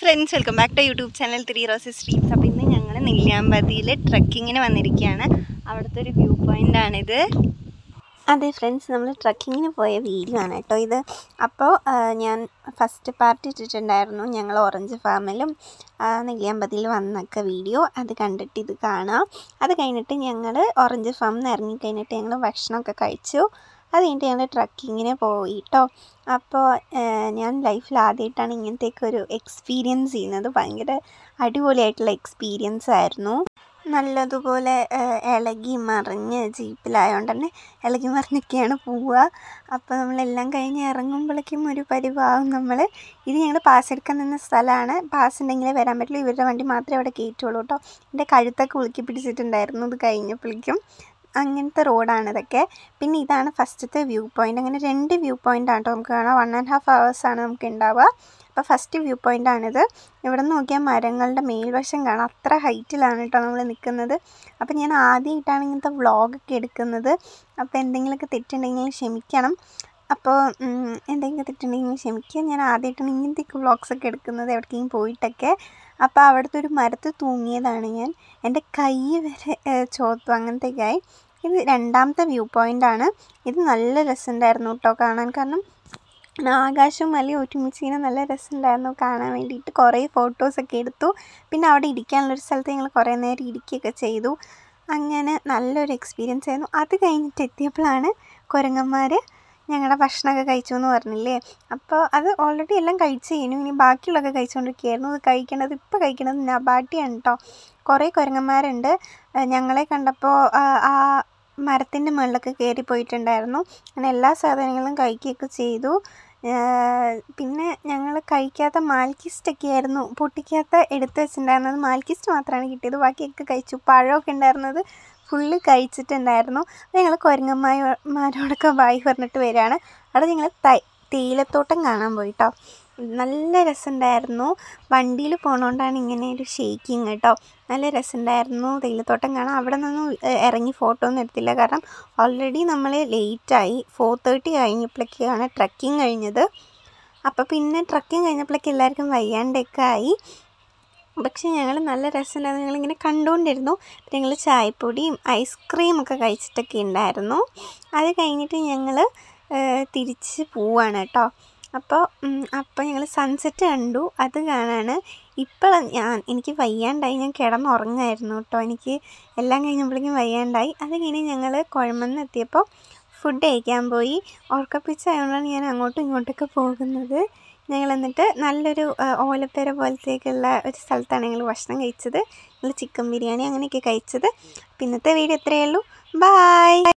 Friends welcome back to YouTube channel three roses streets അപ്പോൾ ഇന്ന് ഞങ്ങൾ നെല്ലിയാമ്പതിയിൽ ട്രക്കിങ്ങിന് വന്നിരിക്കുകയാണ് അവിടുത്തെ ഒരു വ്യൂ പോയിന്റ് ആണിത്. അതെ ഫ്രണ്ട്സ് നമ്മൾ ട്രക്കിങ്ങിന് പോയ വീഡിയോ ആണ് കേട്ടോ ഇത്. അപ്പോൾ ഞാൻ ഫസ്റ്റ് പാർട്ട് ഇട്ടിട്ടുണ്ടായിരുന്നു ഞങ്ങൾ ഓറഞ്ച് ഫാമിലും നെല്ലിയാമ്പതിയിൽ വന്നൊക്കെ വീഡിയോ അത് കണ്ടിട്ട് ഇത് കാണാം. അത് കഴിഞ്ഞിട്ട് ഞങ്ങൾ ഓറഞ്ച് ഫാമിൽ നിന്ന് ഇറങ്ങിക്കഴിഞ്ഞിട്ട് ഞങ്ങൾ ഭക്ഷണമൊക്കെ കഴിച്ചു. അത് കഴിഞ്ഞിട്ട് ഞങ്ങൾ ട്രക്കിങ്ങിന് പോയി കേട്ടോ അപ്പോൾ ഞാൻ ലൈഫിൽ ആദ്യമായിട്ടാണ് ഇങ്ങനത്തേക്ക് ഒരു എക്സ്പീരിയൻസ് ചെയ്യുന്നത്. ഭയങ്കര അടിപൊളിയായിട്ടുള്ള എക്സ്പീരിയൻസ് ആയിരുന്നു. നല്ലതുപോലെ ഇളകി മറിഞ്ഞ് ജീപ്പിലായതുകൊണ്ട് തന്നെ ഇളകി മറിഞ്ഞൊക്കെയാണ് പോവുക. അപ്പോൾ നമ്മളെല്ലാം കഴിഞ്ഞ് ഇറങ്ങുമ്പോഴേക്കും ഒരു പരിവാവും നമ്മൾ ഇത് ഞങ്ങൾ പാസ് എടുക്കാൻ നിന്ന സ്ഥലമാണ് പാസ് ഉണ്ടെങ്കിലേ വരാൻ പറ്റുള്ളൂ. ഇവരുടെ വണ്ടി മാത്രമേ അവിടെ കയറ്റുള്ളൂ കേട്ടോ എന്റെ കഴുത്തൊക്കെ ഉളുക്കി പിടിച്ചിട്ടുണ്ടായിരുന്നു. ഇത് കഴിഞ്ഞപ്പോഴേക്കും അങ്ങനത്തെ റോഡാണ് ഇതൊക്കെ. പിന്നെ ഇതാണ് ഫസ്റ്റത്തെ വ്യൂ പോയിന്റ് അങ്ങനെ രണ്ട് വ്യൂ പോയിന്റ് ആണ് നമുക്ക് കാണാം. വൺ ആൻഡ് ഹാഫ് ആണ് നമുക്ക് ഉണ്ടാവുക. അപ്പോൾ ഫസ്റ്റ് വ്യൂ പോയിന്റ് ആണിത്. ഇവിടെ നോക്കിയാൽ മരങ്ങളുടെ മേൽവശം കാണാം. അത്ര ഹൈറ്റിലാണ് കേട്ടോ നമ്മൾ നിൽക്കുന്നത്. അപ്പോൾ ഞാൻ ആദ്യമായിട്ടാണ് ഇങ്ങനത്തെ വ്ളോഗൊക്കെ എടുക്കുന്നത്. അപ്പോൾ എന്തെങ്കിലുമൊക്കെ തെറ്റുണ്ടെങ്കിൽ ക്ഷമിക്കണം. അപ്പോൾ എന്തെങ്കിലും തെറ്റുണ്ടെങ്കിൽ ക്ഷമിക്കുക. ഞാൻ ആദ്യമായിട്ടാണ് ഇങ്ങനത്തെയൊക്കെ വ്ളോഗ്സ് ഒക്കെ എടുക്കുന്നത് എവിടേക്കെങ്കിലും പോയിട്ടൊക്കെ. അപ്പോൾ അവിടുത്തെ ഒരു മരത്ത് തൂങ്ങിയതാണ് ഞാൻ. എന്റെ കൈ വരെ ചോത്തു അങ്ങനത്തെ അങ്ങനത്തെയൊക്കെ ആയി. ഇത് രണ്ടാമത്തെ വ്യൂ പോയിന്റ് ആണ്. ഇത് നല്ല രസമുണ്ടായിരുന്നു കേട്ടോ കാണാൻ. കാരണം ആകാശവും മലയും ഒരുമിച്ച് ഇങ്ങനെ നല്ല രസമുണ്ടായിരുന്നു കാണാൻ വേണ്ടിയിട്ട്. കുറേ ഫോട്ടോസൊക്കെ എടുത്തു. പിന്നെ അവിടെ ഇരിക്കാനുള്ളൊരു സ്ഥലത്ത് ഞങ്ങൾ കുറേ നേരം ഇരിക്കുകയൊക്കെ ചെയ്തു. അങ്ങനെ നല്ലൊരു എക്സ്പീരിയൻസ് ആയിരുന്നു. അത് കഴിഞ്ഞിട്ട് എത്തിയപ്പോഴാണ് കുരങ്ങന്മാർ ഞങ്ങളുടെ ഭക്ഷണമൊക്കെ കഴിച്ചു എന്ന് പറഞ്ഞില്ലേ? അപ്പോൾ അത് ഓൾറെഡി എല്ലാം കഴിച്ച് കഴിഞ്ഞു. ഇനി ബാക്കിയുള്ളതൊക്കെ കഴിച്ചുകൊണ്ടിരിക്കുകയായിരുന്നു. അത് കഴിക്കണത് ഇപ്പോൾ കഴിക്കണത് നബാട്ടിയാണ് കേട്ടോ കുറേ കുരങ്ങന്മാരുണ്ട്. ഞങ്ങളെ കണ്ടപ്പോൾ ആ മരത്തിന്റെ മുകളിലൊക്കെ കയറി പോയിട്ടുണ്ടായിരുന്നു. അങ്ങനെ എല്ലാ സാധനങ്ങളും കഴിക്കുകയൊക്കെ ചെയ്തു. പിന്നെ ഞങ്ങൾ കഴിക്കാത്ത മാൽക്കിസ്റ്റൊക്കെ ആയിരുന്നു. പൊട്ടിക്കാത്ത എടുത്ത് വെച്ചിട്ടുണ്ടായിരുന്നത്. മാൽക്കിസ്റ്റ് മാത്രമാണ് കിട്ടിയത്. ബാക്കിയൊക്കെ കഴിച്ചു. പഴമൊക്കെ ഉണ്ടായിരുന്നത് ഫുള്ള് കഴിച്ചിട്ടുണ്ടായിരുന്നു. അപ്പോൾ ഞങ്ങൾ കുരങ്ങന്മാരോടൊക്കെ ബായി പറഞ്ഞിട്ട് വരികയാണ്. അവിടെ ഞങ്ങൾ തേയിലത്തോട്ടം കാണാൻ പോയി കേട്ടോ നല്ല രസമുണ്ടായിരുന്നു. വണ്ടിയിൽ പോണോണ്ടാണ് ഇങ്ങനെ ഒരു ഷേക്കിങ് കേട്ടോ. നല്ല രസമുണ്ടായിരുന്നു. തേയിലത്തോട്ടം കാണാൻ അവിടെ നിന്നും ഇറങ്ങി ഫോട്ടോ ഒന്നും എടുത്തില്ല. കാരണം ഓൾറെഡി നമ്മൾ ലേറ്റായി ഫോർ തേർട്ടി കഴിഞ്ഞപ്പോഴേക്കാണ് ട്രക്കിങ് കഴിഞ്ഞത്. അപ്പോൾ പിന്നെ ട്രക്കിങ് കഴിഞ്ഞപ്പോഴേക്ക് എല്ലാവർക്കും വയ്യാണ്ടൊക്കെ ആയി. പക്ഷേ ഞങ്ങൾ നല്ല രസമുണ്ടായിരുന്നു. ഞങ്ങളിങ്ങനെ കണ്ടുകൊണ്ടിരുന്നു. പിന്നെ ഞങ്ങൾ ചായപ്പൊടിയും ഐസ്ക്രീം ഒക്കെ കഴിച്ചിട്ടൊക്കെ ഉണ്ടായിരുന്നു. അത് കഴിഞ്ഞിട്ട് ഞങ്ങൾ തിരിച്ച് പോവാണ് കേട്ടോ. അപ്പോൾ അപ്പോൾ ഞങ്ങൾ സൺസെറ്റ് കണ്ടു. അത് കാണാണ്. ഇപ്പോൾ ഞാൻ എനിക്ക് വയ്യാണ്ടായി. ഞാൻ കിടന്നുറങ്ങായിരുന്നു കേട്ടോ എനിക്ക് എല്ലാം കഴിഞ്ഞപ്പോഴേക്കും വയ്യാണ്ടായി. അത് കഴിഞ്ഞ് ഞങ്ങൾ കുഴമെന്ന് എത്തിയപ്പോൾ ഫുഡ് കഴിക്കാൻ പോയി. ഉറക്കപ്പിച്ചായതുകൊണ്ടാണ് ഞാൻ അങ്ങോട്ടും ഇങ്ങോട്ടൊക്കെ പോകുന്നത്. ഞങ്ങൾ എന്നിട്ട് നല്ലൊരു ഓലപ്പേര പോലത്തേക്കുള്ള ഒരു സ്ഥലത്താണ് ഞങ്ങൾ ഭക്ഷണം കഴിച്ചത്. ഞങ്ങൾ ചിക്കൻ ബിരിയാണി അങ്ങനെയൊക്കെ കഴിച്ചത്. പിന്നത്തെ വീഡിയോ ഇത്രയേ ഉള്ളൂ. ബായ്